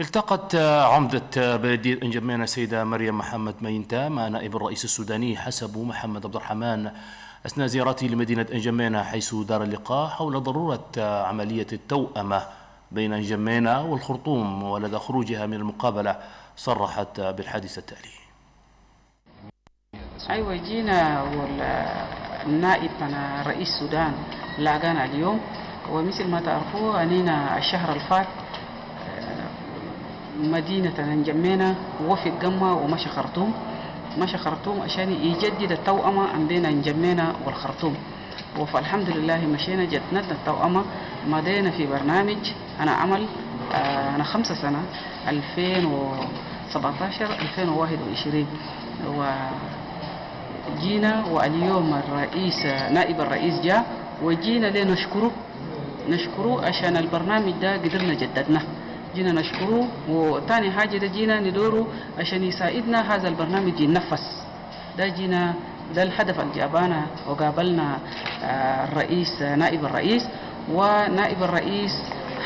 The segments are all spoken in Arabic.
التقت عمدة بلدية انجمينا السيدة مريم محمد مينتا مع نائب الرئيس السوداني حسب محمد عبد الرحمن أثناء زيارته لمدينة انجمينا حيث دار اللقاء حول ضرورة عملية التوأمة بين انجمينا والخرطوم ولدى خروجها من المقابلة صرحت بالحديث التالي. أيوة جينا والنائب أنا رئيس السودان لاقانا اليوم ومثل ما تعرفوا أنينا الشهر الفات مدينة انجمينا وفق قمة ومشى خرطوم مشى خرطوم عشان يجدد التوأمة بين انجمينا والخرطوم. وفالحمد لله مشينا جددنا التوأمة. مضينا في برنامج أنا عمل أنا خمسة سنة 2017 2021 وجينا واليوم الرئيس نائب الرئيس جاء وجينا لنشكره. نشكره عشان البرنامج ده قدرنا جددناه. جينا نشكره. وثاني حاجة ده جينا ندوره عشان يساعدنا هذا البرنامج ينفذ ده جينا ده الهدف اللي جابانا وقابلنا الرئيس نائب الرئيس. ونائب الرئيس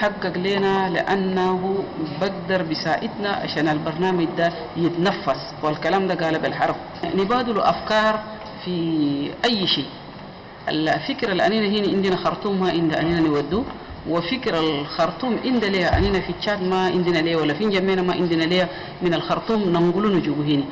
حقق لنا لأنه بقدر بيساعدنا عشان البرنامج ده يتنفذ والكلام ده قال بالحرف. نبادل أفكار في أي شيء. الفكرة اللي أنينا هنا عندنا خرطوم ما عند أنينا نودوه وفكر الخرطوم عند ليه أنينا في تشاد ما عندنا ليه ولا في جمينا ما عندنا ليه من الخرطوم ننقله نجوبه هنا